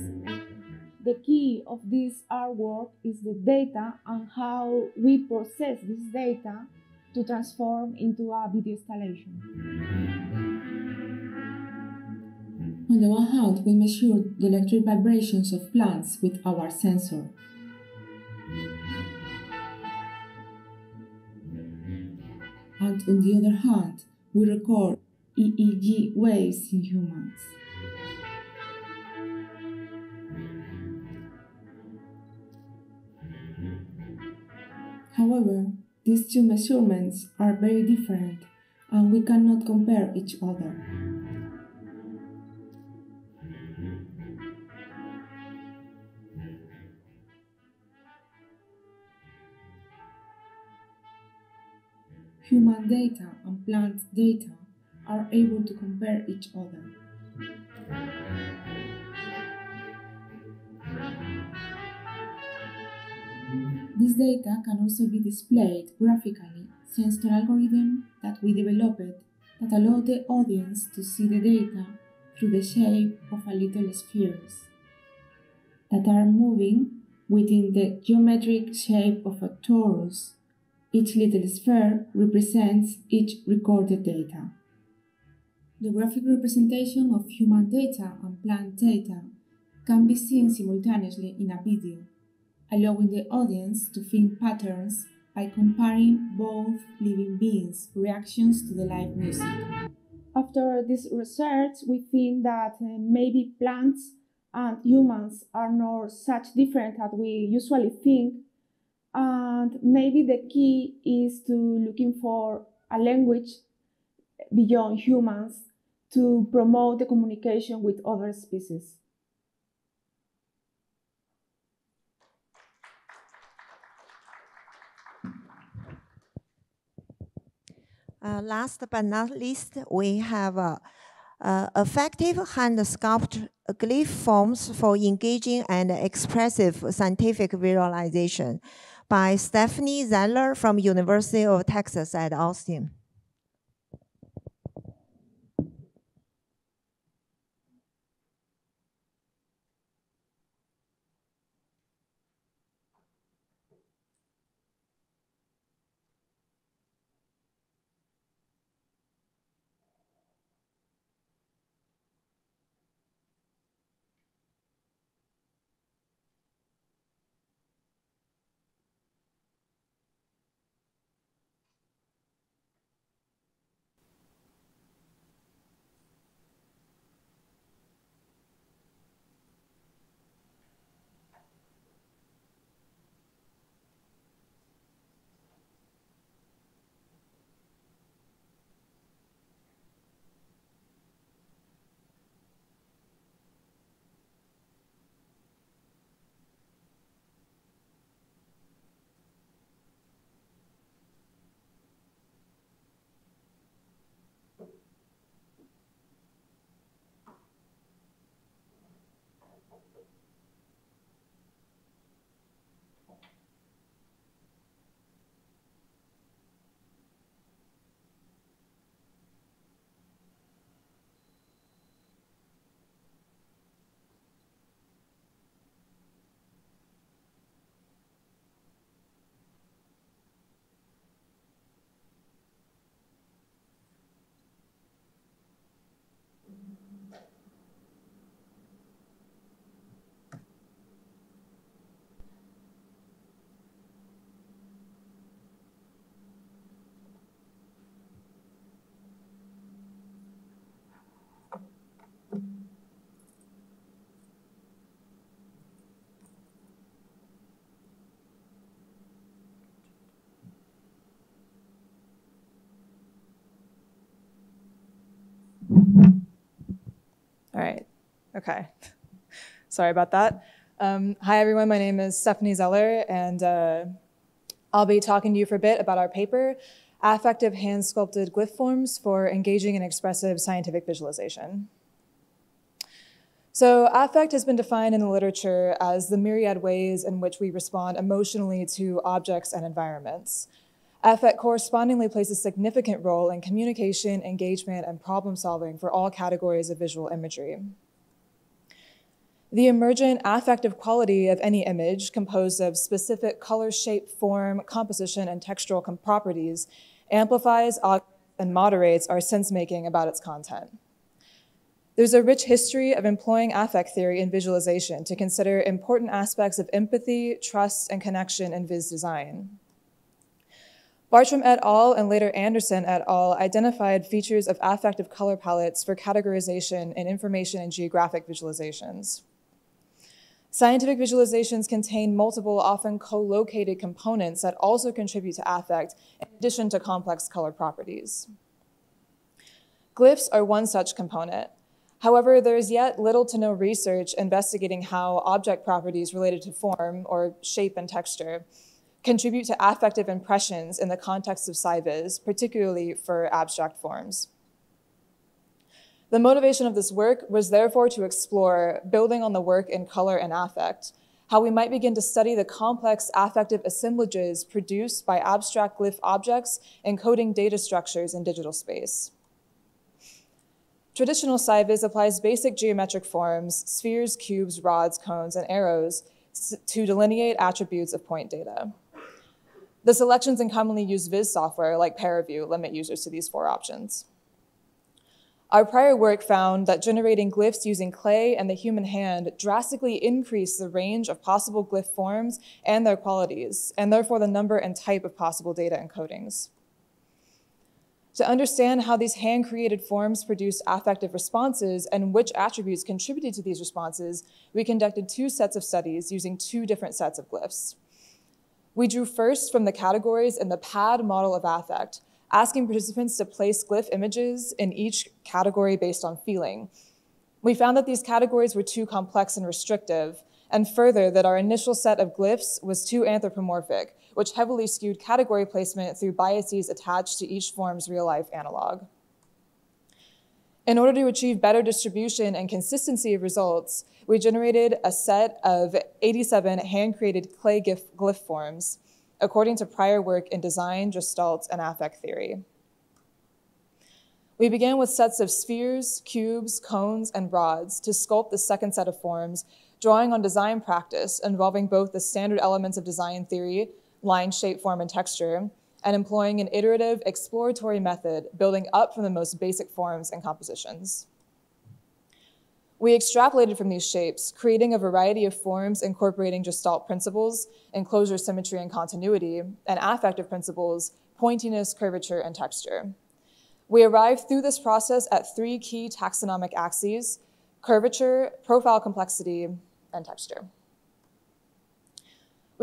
The key of this artwork is the data and how we process this data to transform into a video installation. On the one hand, we measure the electric vibrations of plants with our sensor. And on the other hand, we record EEG waves in humans. However, these two measurements are very different and we cannot compare each other. Human data and plant data are able to compare each other. This data can also be displayed graphically thanks to an algorithm that we developed that allow the audience to see the data through the shape of a little spheres that are moving within the geometric shape of a torus. Each little sphere represents each recorded data. The graphic representation of human data and plant data can be seen simultaneously in a video allowing the audience to think patterns by comparing both living beings' reactions to the live music. After this research, we think that uh, maybe plants and humans are not such different as we usually think, and maybe the key is to looking for a language beyond humans to promote the communication with other species. Uh, last but not least, we have uh, uh, affective hand sculpt glyph forms for engaging and expressive scientific visualization by Stephanie Zeller from University of Texas at Austin. Right. Okay. (laughs) Sorry about that. Um, hi, everyone. My name is Stephanie Zeller, and uh, I'll be talking to you for a bit about our paper, Affective Hand-Sculpted Glyph Forms for Engaging and Expressive Scientific Visualization. So affect has been defined in the literature as the myriad ways in which we respond emotionally to objects and environments. Affect correspondingly plays a significant role in communication, engagement, and problem solving for all categories of visual imagery. The emergent affective quality of any image, composed of specific color, shape, form, composition, and textural properties, amplifies and moderates our sense making about its content. There's a rich history of employing affect theory in visualization to consider important aspects of empathy, trust, and connection in viz design. Bartram et al. and later Anderson et al. identified features of affective color palettes for categorization in information and geographic visualizations. Scientific visualizations contain multiple, often co-located components that also contribute to affect in addition to complex color properties. Glyphs are one such component. However, there is yet little to no research investigating how object properties related to form or shape and texture contribute to affective impressions in the context of sci-viz, particularly for abstract forms. The motivation of this work was therefore to explore, building on the work in color and affect, how we might begin to study the complex affective assemblages produced by abstract glyph objects encoding data structures in digital space. Traditional SciViz applies basic geometric forms, spheres, cubes, rods, cones, and arrows to delineate attributes of point data. The selections in commonly used Viz software, like ParaView, limit users to these four options. Our prior work found that generating glyphs using clay and the human hand drastically increased the range of possible glyph forms and their qualities, and therefore the number and type of possible data encodings. To understand how these hand-created forms produce affective responses and which attributes contributed to these responses, we conducted two sets of studies using two different sets of glyphs. We drew first from the categories in the PAD model of affect, asking participants to place glyph images in each category based on feeling. We found that these categories were too complex and restrictive, and further that our initial set of glyphs was too anthropomorphic, which heavily skewed category placement through biases attached to each form's real-life analog. In order to achieve better distribution and consistency of results, we generated a set of 87 hand-created clay glyph forms, according to prior work in design, gestalt, and affect theory. We began with sets of spheres, cubes, cones, and rods to sculpt the second set of forms, drawing on design practice involving both the standard elements of design theory line, shape, form, and texture, and employing an iterative exploratory method building up from the most basic forms and compositions. We extrapolated from these shapes, creating a variety of forms incorporating Gestalt principles, enclosure symmetry and continuity, and affective principles, pointiness, curvature, and texture. We arrived through this process at three key taxonomic axes, curvature, profile complexity, and texture.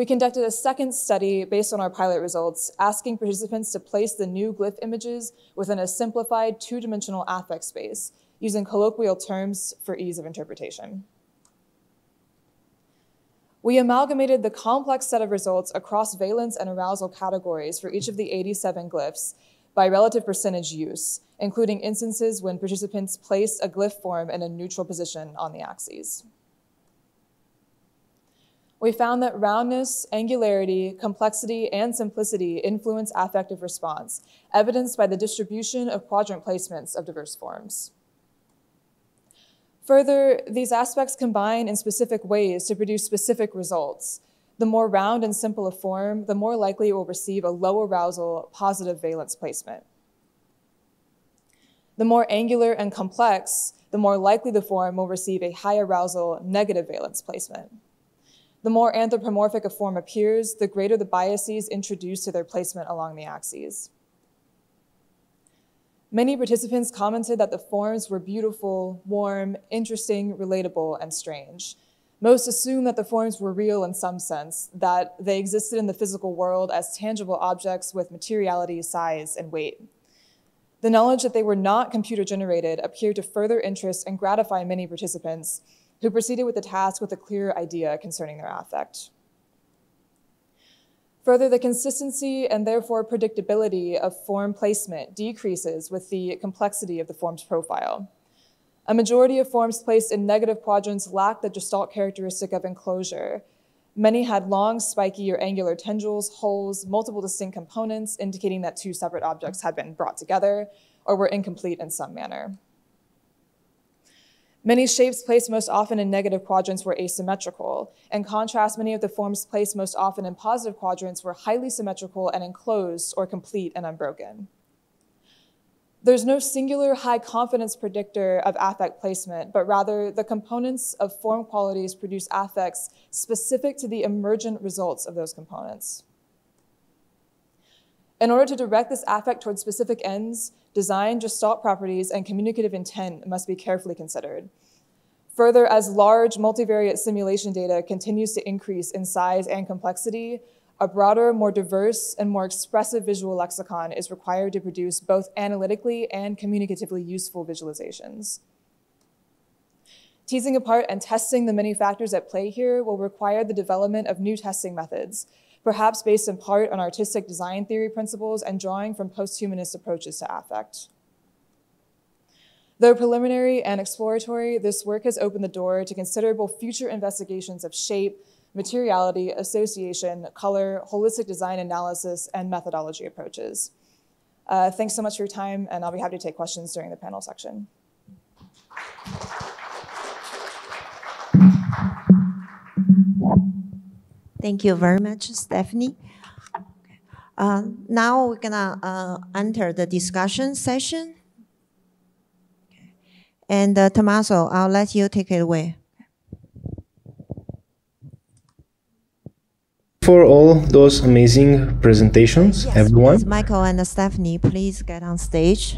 We conducted a second study based on our pilot results, asking participants to place the new glyph images within a simplified two-dimensional affect space, using colloquial terms for ease of interpretation. We amalgamated the complex set of results across valence and arousal categories for each of the 87 glyphs by relative percentage use, including instances when participants placed a glyph form in a neutral position on the axes we found that roundness, angularity, complexity, and simplicity influence affective response, evidenced by the distribution of quadrant placements of diverse forms. Further, these aspects combine in specific ways to produce specific results. The more round and simple a form, the more likely it will receive a low arousal, positive valence placement. The more angular and complex, the more likely the form will receive a high arousal, negative valence placement. The more anthropomorphic a form appears, the greater the biases introduced to their placement along the axes. Many participants commented that the forms were beautiful, warm, interesting, relatable, and strange. Most assumed that the forms were real in some sense, that they existed in the physical world as tangible objects with materiality, size, and weight. The knowledge that they were not computer generated appeared to further interest and gratify many participants who proceeded with the task with a clear idea concerning their affect. Further, the consistency and therefore predictability of form placement decreases with the complexity of the form's profile. A majority of forms placed in negative quadrants lack the gestalt characteristic of enclosure. Many had long, spiky, or angular tendrils, holes, multiple distinct components, indicating that two separate objects had been brought together or were incomplete in some manner. Many shapes placed most often in negative quadrants were asymmetrical. In contrast, many of the forms placed most often in positive quadrants were highly symmetrical and enclosed or complete and unbroken. There's no singular high confidence predictor of affect placement, but rather the components of form qualities produce affects specific to the emergent results of those components. In order to direct this affect towards specific ends, design, gestalt properties, and communicative intent must be carefully considered. Further, as large multivariate simulation data continues to increase in size and complexity, a broader, more diverse, and more expressive visual lexicon is required to produce both analytically and communicatively useful visualizations. Teasing apart and testing the many factors at play here will require the development of new testing methods perhaps based in part on artistic design theory principles and drawing from post-humanist approaches to affect. Though preliminary and exploratory, this work has opened the door to considerable future investigations of shape, materiality, association, color, holistic design analysis, and methodology approaches. Uh, thanks so much for your time, and I'll be happy to take questions during the panel section. Thank you very much, Stephanie. Uh, now we're gonna uh, enter the discussion session. And uh, Tommaso, I'll let you take it away. For all those amazing presentations, yes, everyone. Michael and Stephanie, please get on stage.